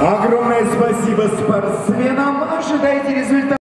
Огромное спасибо спортсменам. Ожидайте результат.